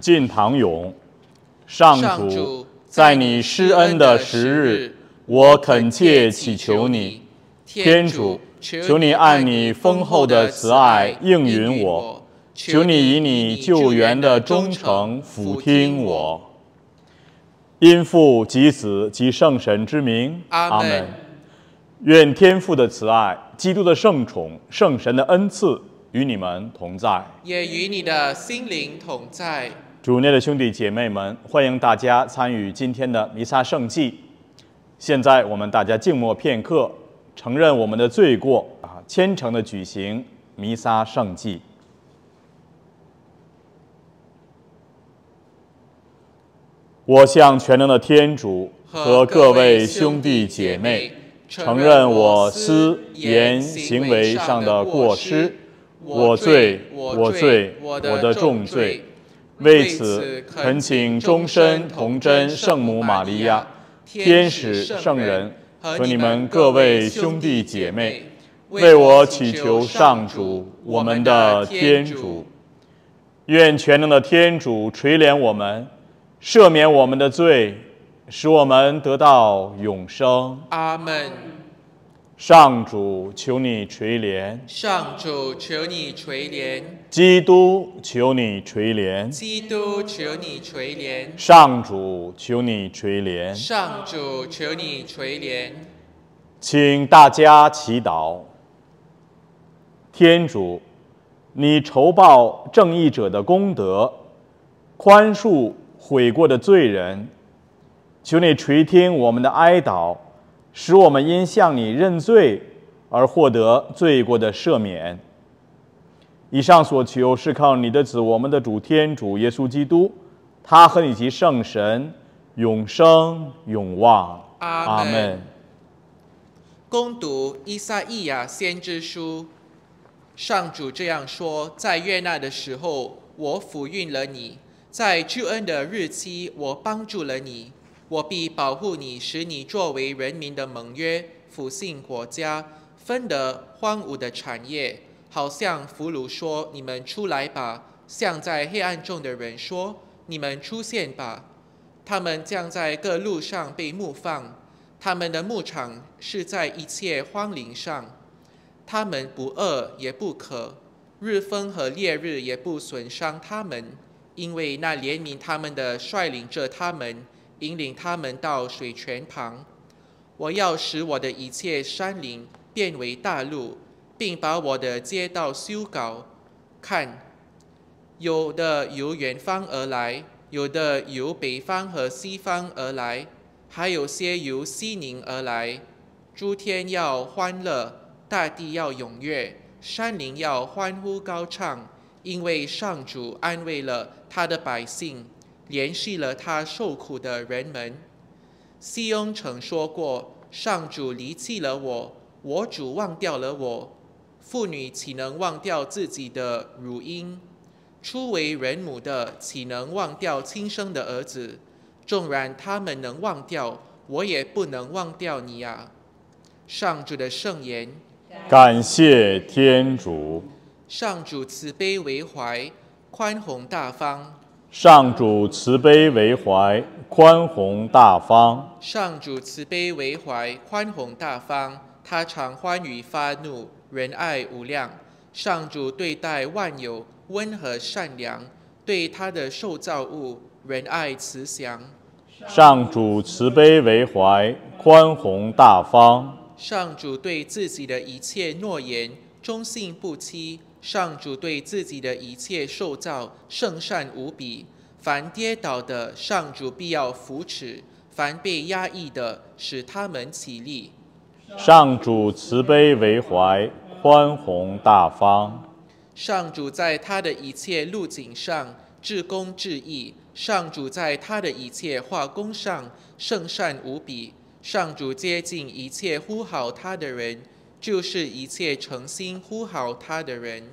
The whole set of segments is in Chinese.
进堂咏，上主，在你施恩的时日，我恳切祈求你，天主，求你按你丰厚的慈爱应允我，求你以你救援的忠诚俯听我。因父及子及圣神之名，阿门。愿天父的慈爱、基督的圣宠、圣神的恩赐与你们同在，也与你的心灵同在。主内的兄弟姐妹们，欢迎大家参与今天的弥撒圣祭。现在我们大家静默片刻，承认我们的罪过啊，虔诚的举行弥撒圣祭。我向全能的天主和各位兄弟姐妹承认我思言行为上的过失，我罪，我罪，我的重罪。为此，恳请终身童真圣母玛利亚、天使、圣人和你们各位兄弟姐妹，为我祈求上主，我们的天主。愿全能的天主垂怜我们。赦免我们的罪，使我们得到永生。阿门。上主，求你垂怜。上主，求你垂怜。基督，求你垂怜。基督，求你垂怜。上主，求你垂怜。上主，求你垂怜。请大家祈祷。天主，你酬报正义者的功德，宽恕。悔过的罪人，求你垂听我们的哀悼，使我们因向你认罪而获得罪过的赦免。以上所求是靠你的子，我们的主天主耶稣基督，他和你及圣神永生永望。阿门。攻读伊撒意亚先知书，上主这样说：在悦纳的时候，我抚育了你。在救恩的日期，我帮助了你，我必保护你，使你作为人民的盟约，复兴国家，分得荒芜的产业。好像俘虏说：“你们出来吧！”像在黑暗中的人说：“你们出现吧！”他们将在各路上被牧放，他们的牧场是在一切荒林上。他们不饿也不渴，日风和烈日也不损伤他们。因为那怜悯他们的率领着他们，引领他们到水泉旁。我要使我的一切山林变为大路，并把我的街道修高。看，有的由远方而来，有的由北方和西方而来，还有些由西宁而来。诸天要欢乐，大地要踊跃，山林要欢呼高唱。因为上主安慰了他的百姓，联系了他受苦的人们。西翁曾说过：“上主离弃了我，我主忘掉了我。”妇女岂能忘掉自己的乳婴？初为人母的岂能忘掉亲生的儿子？纵然他们能忘掉，我也不能忘掉你啊！上主的圣言。感谢天主。上主慈悲为怀，宽宏大方。上主慈悲为怀，宽宏大方。上主慈悲为怀，宽宏大方。他常欢愉发怒，仁爱无量。上主对待万有温和善良，对他的受造物仁爱慈祥。上主慈悲为怀，宽宏大方。上主对自己的一切诺言忠信不欺。上主对自己的一切受造圣善无比，凡跌倒的，上主必要扶持；凡被压抑的，使他们起立。上主慈悲为怀，宽宏大方。上主在他的一切路径上至公至义，上主在他的一切化工上圣善无比。上主接近一切呼好他的人。就是一切诚心呼号他的人。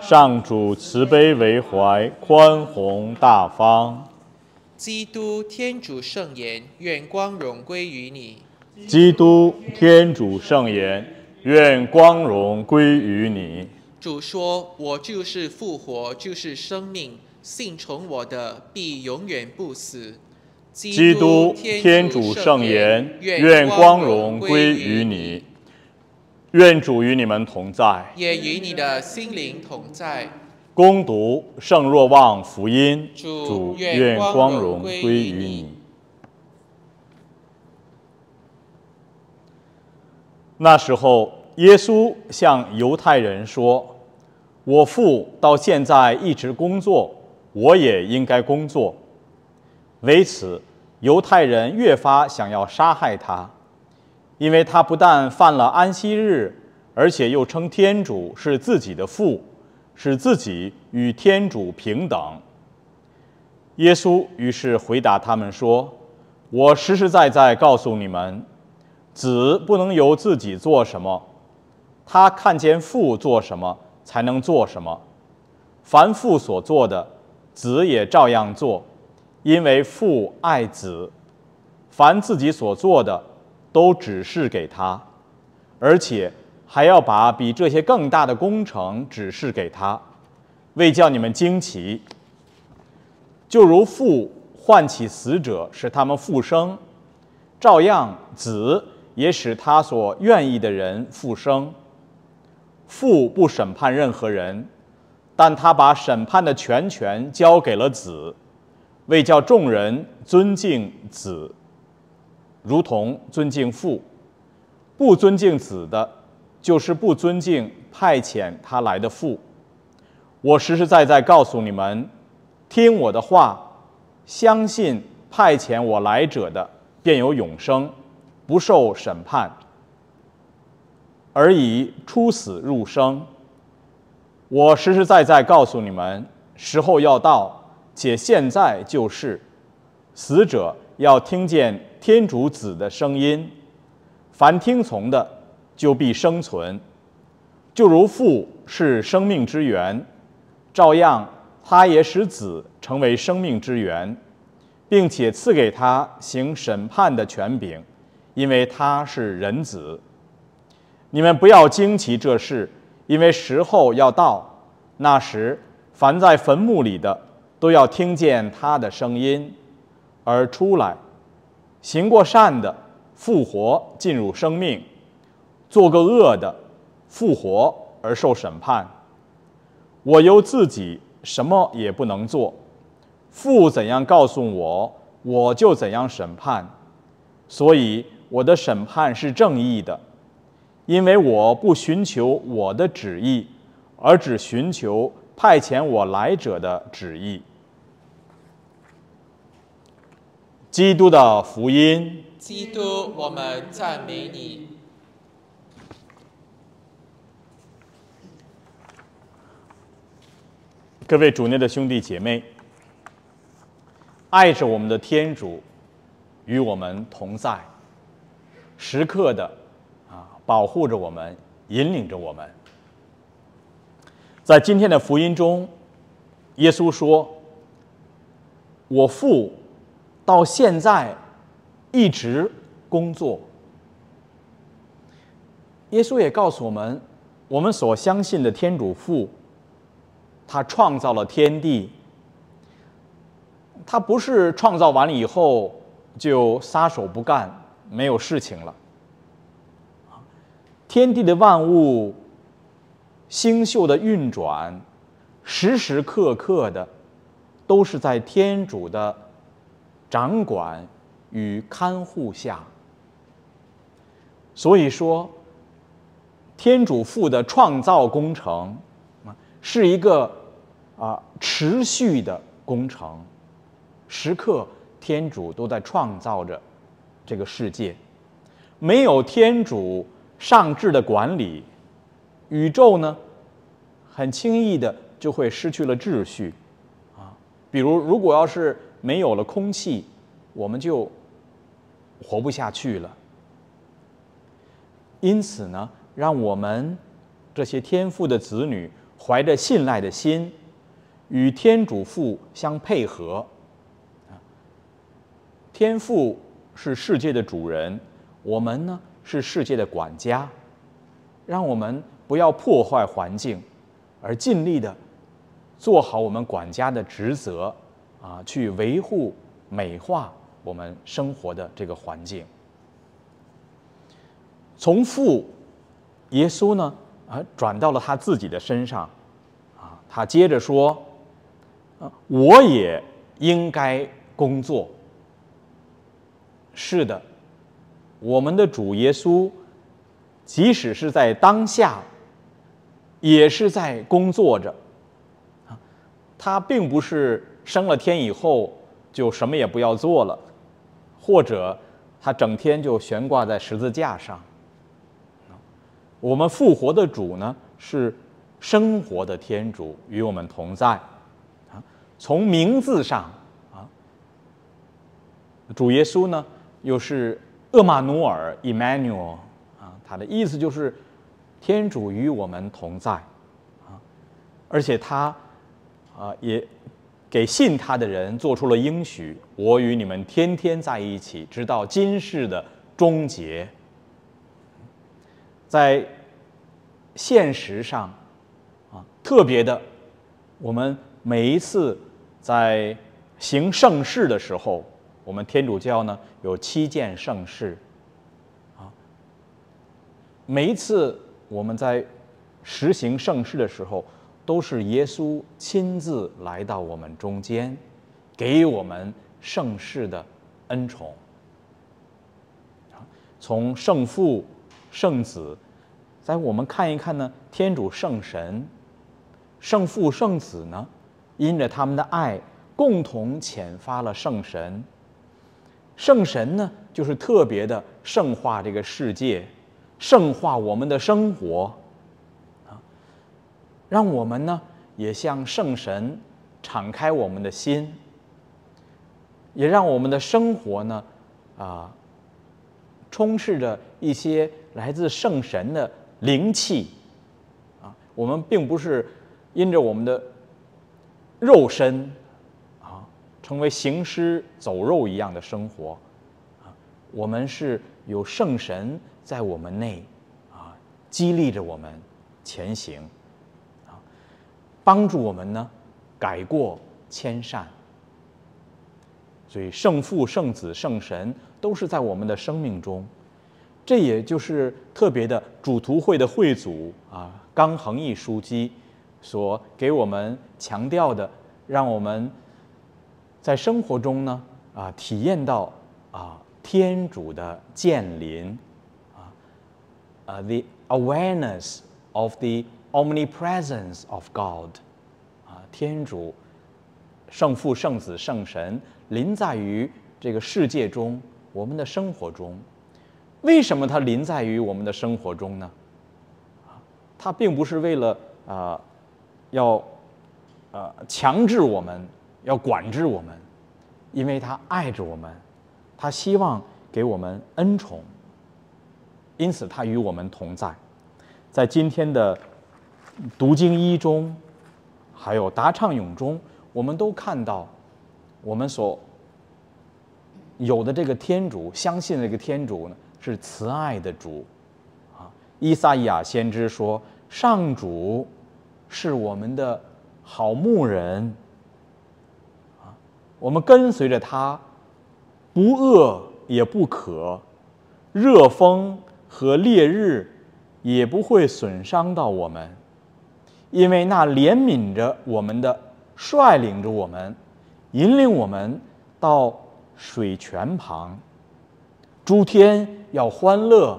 上主慈悲为怀，宽宏大方。基督天主圣言，愿光荣归于你。基督天主圣言，愿光荣归于你。主说：“我就是复活，就是生命。信从我的必永远不死。基督天主圣言，愿光荣归于你。愿主与你们同在，也与你的心灵同在。攻读圣若望福音，主愿光荣归于你。那时候，耶稣向犹太人说：“我父到现在一直工作，我也应该工作。”为此，犹太人越发想要杀害他。因为他不但犯了安息日，而且又称天主是自己的父，使自己与天主平等。耶稣于是回答他们说：“我实实在在告诉你们，子不能由自己做什么，他看见父做什么才能做什么。凡父所做的，子也照样做，因为父爱子。凡自己所做的。”都指示给他，而且还要把比这些更大的工程指示给他，为叫你们惊奇。就如父唤起死者使他们复生，照样子也使他所愿意的人复生。父不审判任何人，但他把审判的全权交给了子，为叫众人尊敬子。如同尊敬父，不尊敬子的，就是不尊敬派遣他来的父。我实实在在告诉你们，听我的话，相信派遣我来者的，便有永生，不受审判，而以出死入生。我实实在在告诉你们，时候要到，且现在就是，死者要听见。天主子的声音，凡听从的，就必生存。就如父是生命之源，照样他也使子成为生命之源，并且赐给他行审判的权柄，因为他是人子。你们不要惊奇这事，因为时候要到，那时凡在坟墓里的，都要听见他的声音，而出来。行过善的复活进入生命，做个恶的复活而受审判。我由自己什么也不能做，父怎样告诉我，我就怎样审判。所以我的审判是正义的，因为我不寻求我的旨意，而只寻求派遣我来者的旨意。基督的福音，基督，我们赞美你。各位主内的兄弟姐妹，爱着我们的天主与我们同在，时刻的啊保护着我们，引领着我们。在今天的福音中，耶稣说：“我父。”到现在，一直工作。耶稣也告诉我们，我们所相信的天主父，他创造了天地。他不是创造完了以后就撒手不干，没有事情了。天地的万物，星宿的运转，时时刻刻的，都是在天主的。掌管与看护下，所以说，天主父的创造工程啊，是一个啊持续的工程，时刻天主都在创造着这个世界，没有天主上智的管理，宇宙呢，很轻易的就会失去了秩序啊，比如如果要是。没有了空气，我们就活不下去了。因此呢，让我们这些天父的子女怀着信赖的心，与天主父相配合。天父是世界的主人，我们呢是世界的管家。让我们不要破坏环境，而尽力的做好我们管家的职责，啊，去维护、美化我们生活的这个环境。从父耶稣呢，啊，转到了他自己的身上，啊，他接着说，啊，我也应该工作。是的，我们的主耶稣，即使是在当下，也是在工作着。啊，他并不是升了天以后就什么也不要做了，或者他整天就悬挂在十字架上。我们复活的主呢，是生活的天主，与我们同在。啊，从名字上啊，主耶稣呢。又是厄马努尔 （Emmanuel） 啊，他的意思就是天主与我们同在啊，而且他啊也给信他的人做出了应许：我与你们天天在一起，直到今世的终结。在现实上啊，特别的，我们每一次在行盛事的时候。我们天主教呢有七件盛事，啊，每一次我们在实行盛事的时候，都是耶稣亲自来到我们中间，给我们盛世的恩宠。从圣父、圣子，在我们看一看呢，天主圣神、圣父、圣子呢，因着他们的爱，共同遣发了圣神。圣神呢，就是特别的圣化这个世界，圣化我们的生活，让我们呢也向圣神敞开我们的心，也让我们的生活呢，啊，充斥着一些来自圣神的灵气，啊，我们并不是因着我们的肉身啊。成为行尸走肉一样的生活，啊，我们是有圣神在我们内，啊，激励着我们前行，帮助我们呢改过迁善。所以圣父、圣子、圣神都是在我们的生命中，这也就是特别的主徒会的会祖啊，刚恒义书记所给我们强调的，让我们。在生活中呢，啊，体验到啊天主的降临，啊，呃，the awareness of the omnipresence of God，啊，天主圣父、圣子、圣神临在于这个世界中，我们的生活中，为什么他临在于我们的生活中呢？啊，他并不是为了啊，要呃强制我们。要管制我们，因为他爱着我们，他希望给我们恩宠，因此他与我们同在。在今天的读经一中，还有答唱咏中，我们都看到，我们所有的这个天主，相信这个天主呢是慈爱的主。啊，伊撒亚先知说：“上主是我们的好牧人。”我们跟随着他，不饿也不渴，热风和烈日也不会损伤到我们，因为那怜悯着我们的，率领着我们，引领我们到水泉旁。诸天要欢乐，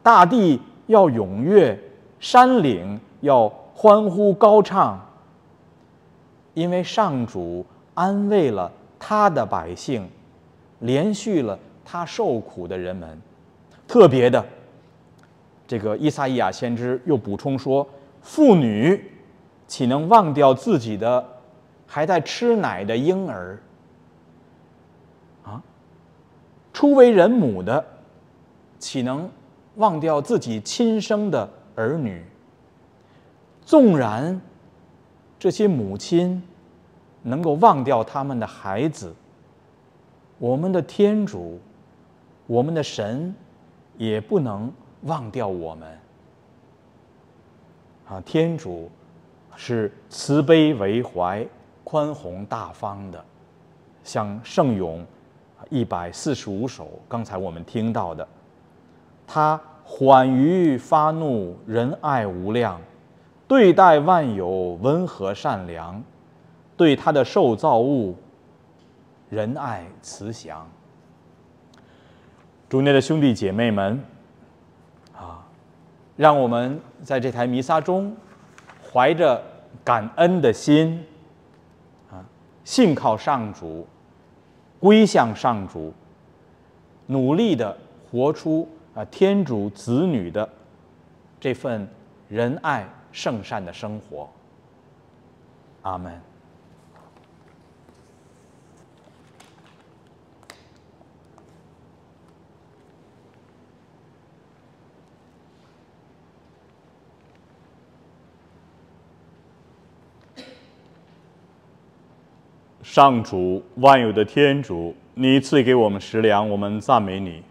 大地要踊跃，山岭要欢呼高唱，因为上主安慰了。他的百姓，连续了他受苦的人们，特别的，这个伊撒伊亚先知又补充说：妇女岂能忘掉自己的还在吃奶的婴儿？啊，初为人母的，岂能忘掉自己亲生的儿女？纵然这些母亲。能够忘掉他们的孩子，我们的天主，我们的神，也不能忘掉我们。啊，天主是慈悲为怀、宽宏大方的，像圣咏一百四十五首，刚才我们听到的，他缓于发怒，仁爱无量，对待万有温和善良，对他的受造物仁爱慈祥。主内的兄弟姐妹们，啊，让我们在这台弥撒中。怀着感恩的心，啊，信靠上主，归向上主，努力的活出啊天主子女的这份仁爱圣善的生活。阿门。上主万有的天主，你赐给我们食粮，我们赞美你。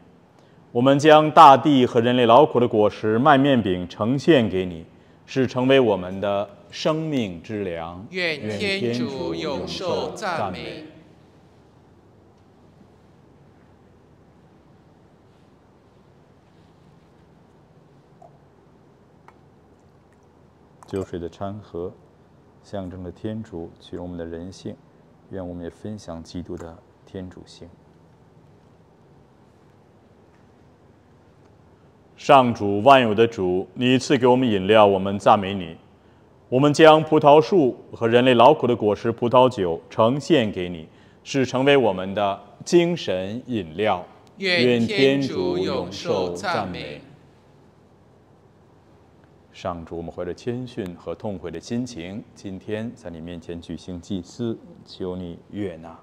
我们将大地和人类劳苦的果实麦面饼呈现给你，是成为我们的生命之粮。愿天主永受赞美。酒水的掺和，象征着天主取我们的人性。愿我们也分享基督的天主性。上主万有的主，你赐给我们饮料，我们赞美你。我们将葡萄树和人类劳苦的果实葡萄酒呈现给你，是成为我们的精神饮料。愿天主永受赞美。上主，我们怀着谦逊和痛悔的心情，今天在你面前举行祭司，求你悦纳。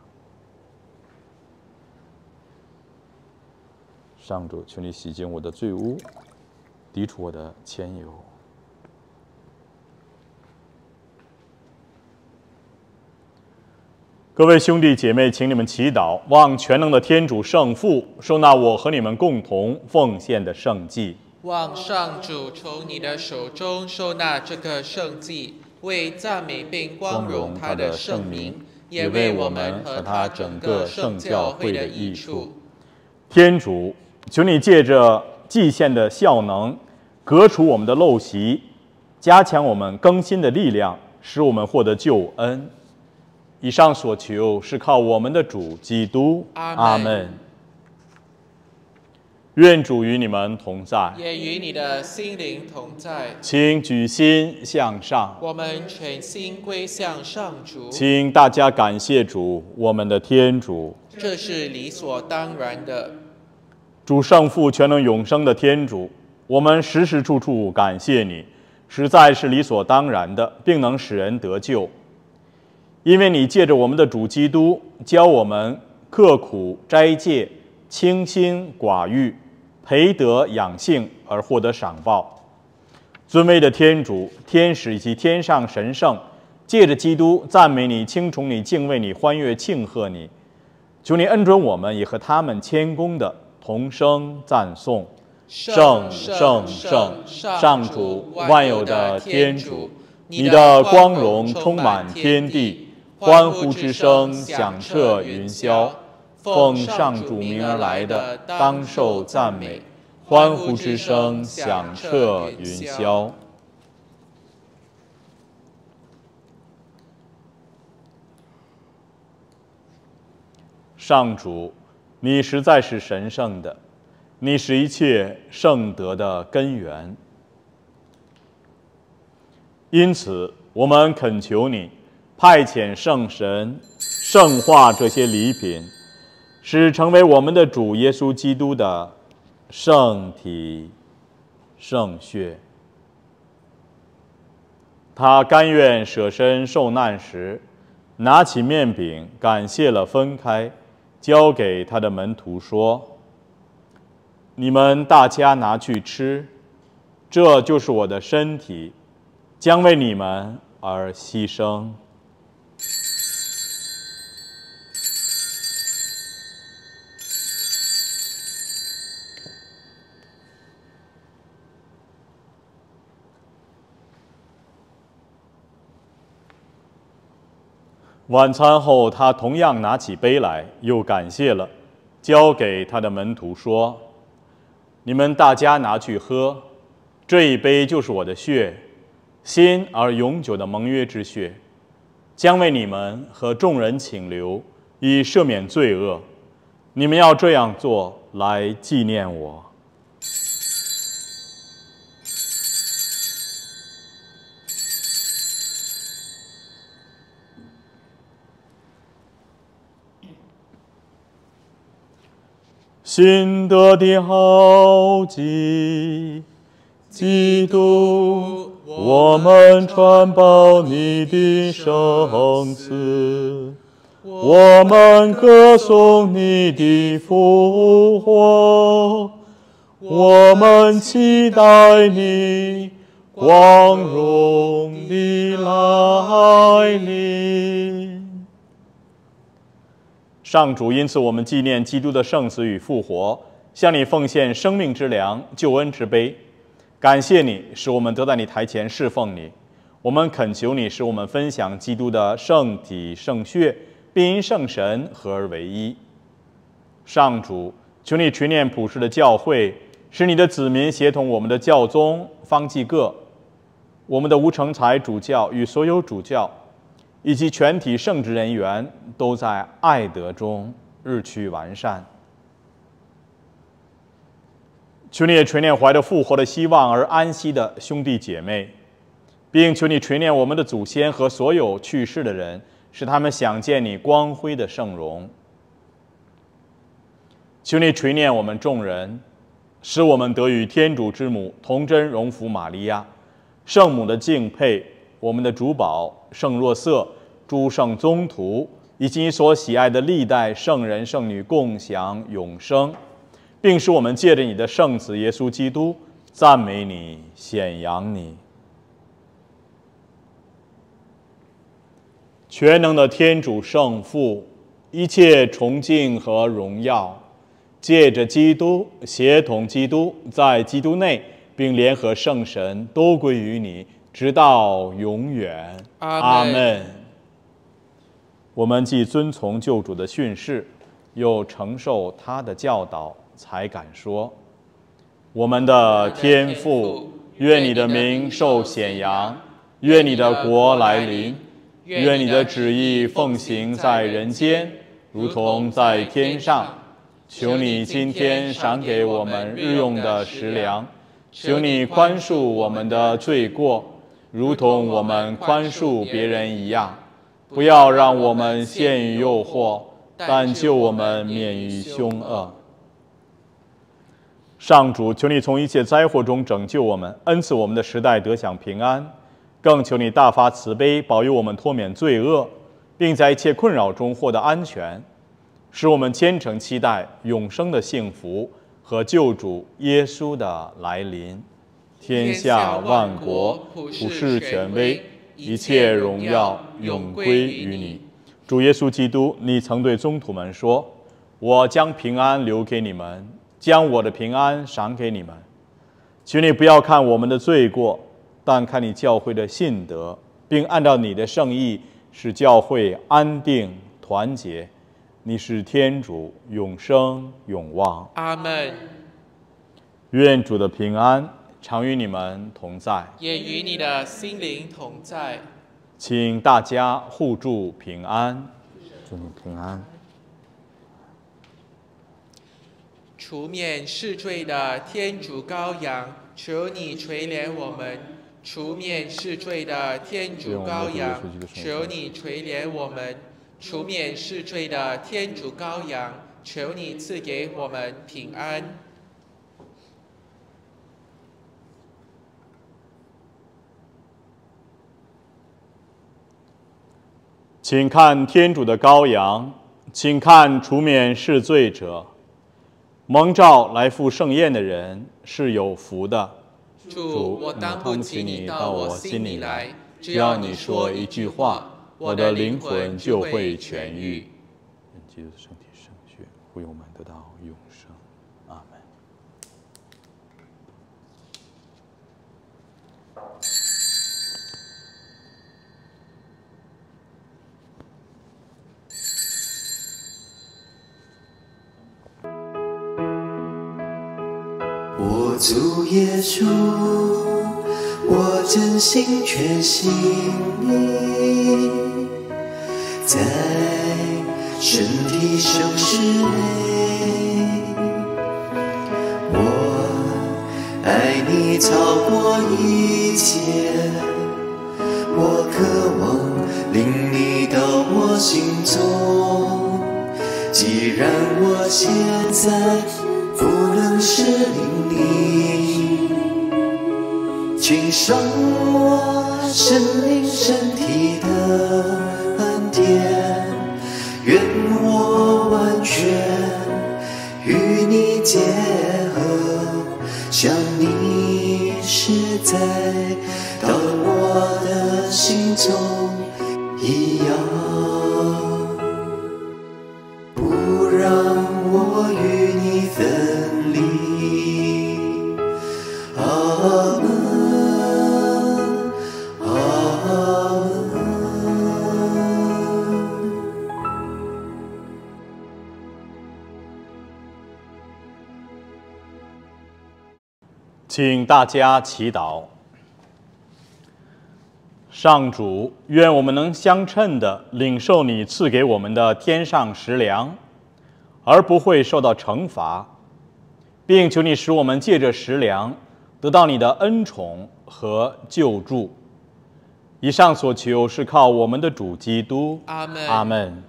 上主，求你洗净我的罪污，涤除我的愆尤。各位兄弟姐妹，请你们祈祷，望全能的天主圣父收纳我和你们共同奉献的圣祭。望上主从你的手中收纳这个圣祭，为赞美并光荣他的圣名，也为我们和他整个圣教会的益处。天主，求你借着祭献的效能，革除我们的陋习，加强我们更新的力量，使我们获得救恩。以上所求是靠我们的主基督。阿门。愿主与你们同在，也与你的心灵同在。请举心向上，我们全心归向上主。请大家感谢主，我们的天主。这是理所当然的。主圣父全能永生的天主，我们时时处处感谢你，实在是理所当然的，并能使人得救。因为你借着我们的主基督，教我们刻苦斋戒，清心寡欲。培德养性而获得赏报，尊威的天主、天使以及天上神圣，借着基督赞美你、轻崇你、敬畏你、欢悦庆贺你，求你恩准我们也和他们谦恭的同声赞颂：圣圣圣，上主万有的天主，你的光荣充满天地，欢呼之声响彻云霄。奉上主名而来的，当受赞美；欢呼之声响彻云霄。上主，你实在是神圣的，你是一切圣德的根源。因此，我们恳求你派遣圣神圣化这些礼品。使成为我们的主耶稣基督的圣体圣血。他甘愿舍身受难时，拿起面饼，感谢了，分开，交给他的门徒说：“你们大家拿去吃，这就是我的身体，将为你们而牺牲。”晚餐后，他同样拿起杯来，又感谢了，交给他的门徒说：“你们大家拿去喝，这一杯就是我的血，新而永久的盟约之血，将为你们和众人请留，以赦免罪恶。你们要这样做来纪念我。”新得的好基，基督，我们传报你的圣词，我们歌颂你的复活，我们期待你光荣的来临。上主，因此我们纪念基督的圣死与复活，向你奉献生命之粮、救恩之杯。感谢你，使我们得在你台前侍奉你。我们恳求你，使我们分享基督的圣体圣血，并因圣神合而为一。上主，求你垂念普世的教会，使你的子民协同我们的教宗方济各、我们的吴成才主教与所有主教。以及全体圣职人员都在爱德中日趋完善。求你也垂念怀着复活的希望而安息的兄弟姐妹，并求你垂念我们的祖先和所有去世的人，使他们想见你光辉的圣容。求你垂念我们众人，使我们得与天主之母童真荣福玛利亚、圣母的敬佩。我们的主保圣若瑟、诸圣宗徒以及所喜爱的历代圣人圣女共享永生，并使我们借着你的圣子耶稣基督赞美你、显扬你。全能的天主圣父，一切崇敬和荣耀，借着基督，协同基督，在基督内，并联合圣神，都归于你。直到永远，阿门。我们既遵从救主的训示，又承受他的教导，才敢说：我们的天父，愿你的名受显扬，愿你的国来临，愿你的旨意奉行在人间，如同在天上。求你今天赏给我们日用的食粮，求你宽恕我们的罪过。如同我们宽恕别人一样，不要让我们陷于诱惑，但救我们免于凶恶。上主，求你从一切灾祸中拯救我们，恩赐我们的时代得享平安；更求你大发慈悲，保佑我们脱免罪恶，并在一切困扰中获得安全，使我们虔诚期待永生的幸福和救主耶稣的来临。天下万国，普世权威，一切荣耀永归于你。主耶稣基督，你曾对宗徒们说：“我将平安留给你们，将我的平安赏给你们。请你不要看我们的罪过，但看你教会的信德，并按照你的圣意，使教会安定团结。你是天主，永生永旺。阿门。愿主的平安。常与你们同在，也与你的心灵同在。请大家互助平安，祝你平安。除免世罪的天主羔羊，求你垂怜我们；除免世罪的天主羔羊，求你垂怜我们；除免世罪的天主羔羊，求你赐给我们平安。请看天主的羔羊，请看除免世罪者，蒙召来赴盛宴的人是有福的。主，我当不起你到我心里来，只要你说一句话，我的灵魂就会痊愈。基督的身体圣血，护佑我们得到主耶稣，我真心全信你，在身体生死内，我爱你超过一切，我渴望领你到我心中。既然我现在不能是领你，请赏我生命身体的恩典，愿我完全与你结合，像你是在到我的心中一样。请大家祈祷。上主，愿我们能相称的领受你赐给我们的天上食粮，而不会受到惩罚，并求你使我们借着食粮得到你的恩宠和救助。以上所求是靠我们的主基督。阿门阿门。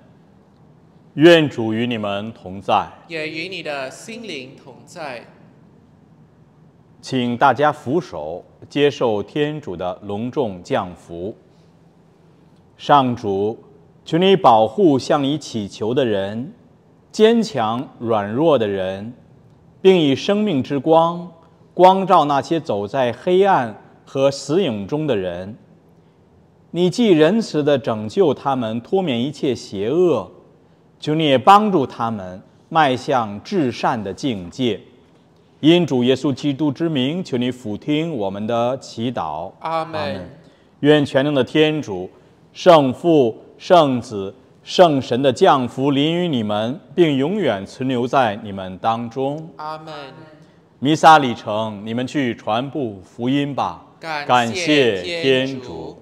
愿主与你们同在。也与你的心灵同在。请大家俯首，接受天主的隆重降福。上主，求你保护向你祈求的人，坚强软弱的人，并以生命之光光照那些走在黑暗和死影中的人。你既仁慈地拯救他们，脱免一切邪恶，求你也帮助他们迈向至善的境界。因主耶稣基督之名，求你俯听我们的祈祷。阿门。愿全能的天主、圣父、圣子、圣神的降福临于你们，并永远存留在你们当中。阿门。弥撒礼成，你们去传布福音吧。感感谢天主。